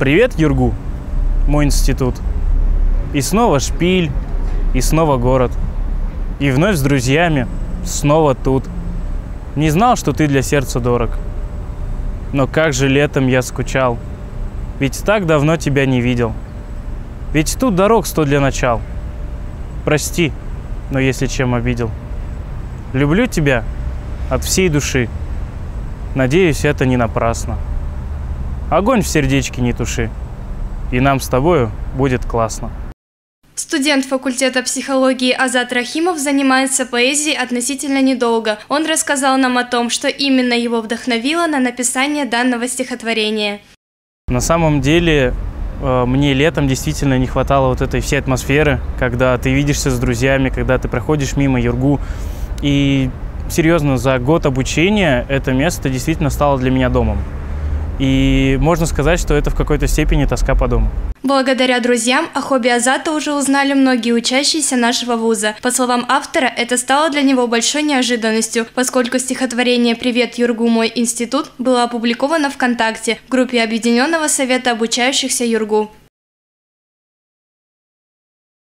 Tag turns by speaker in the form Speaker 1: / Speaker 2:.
Speaker 1: Привет, Юргу, мой институт. И снова шпиль, и снова город. И вновь с друзьями, снова тут. Не знал, что ты для сердца дорог. Но как же летом я скучал. Ведь так давно тебя не видел. Ведь тут дорог сто для начал. Прости, но если чем обидел. Люблю тебя от всей души. Надеюсь, это не напрасно. Огонь в сердечке не туши. И нам с тобою будет классно.
Speaker 2: Студент факультета психологии Азат Рахимов занимается поэзией относительно недолго. Он рассказал нам о том, что именно его вдохновило на написание данного стихотворения.
Speaker 1: На самом деле, э, мне летом действительно не хватало вот этой всей атмосферы, когда ты видишься с друзьями, когда ты проходишь мимо Юргу. И серьезно, за год обучения это место действительно стало для меня домом. И можно сказать, что это в какой-то степени тоска по дому.
Speaker 2: Благодаря друзьям о хобби Азата уже узнали многие учащиеся нашего вуза. По словам автора, это стало для него большой неожиданностью, поскольку стихотворение «Привет, Юргу, мой институт» было опубликовано ВКонтакте в группе Объединенного совета обучающихся Юргу.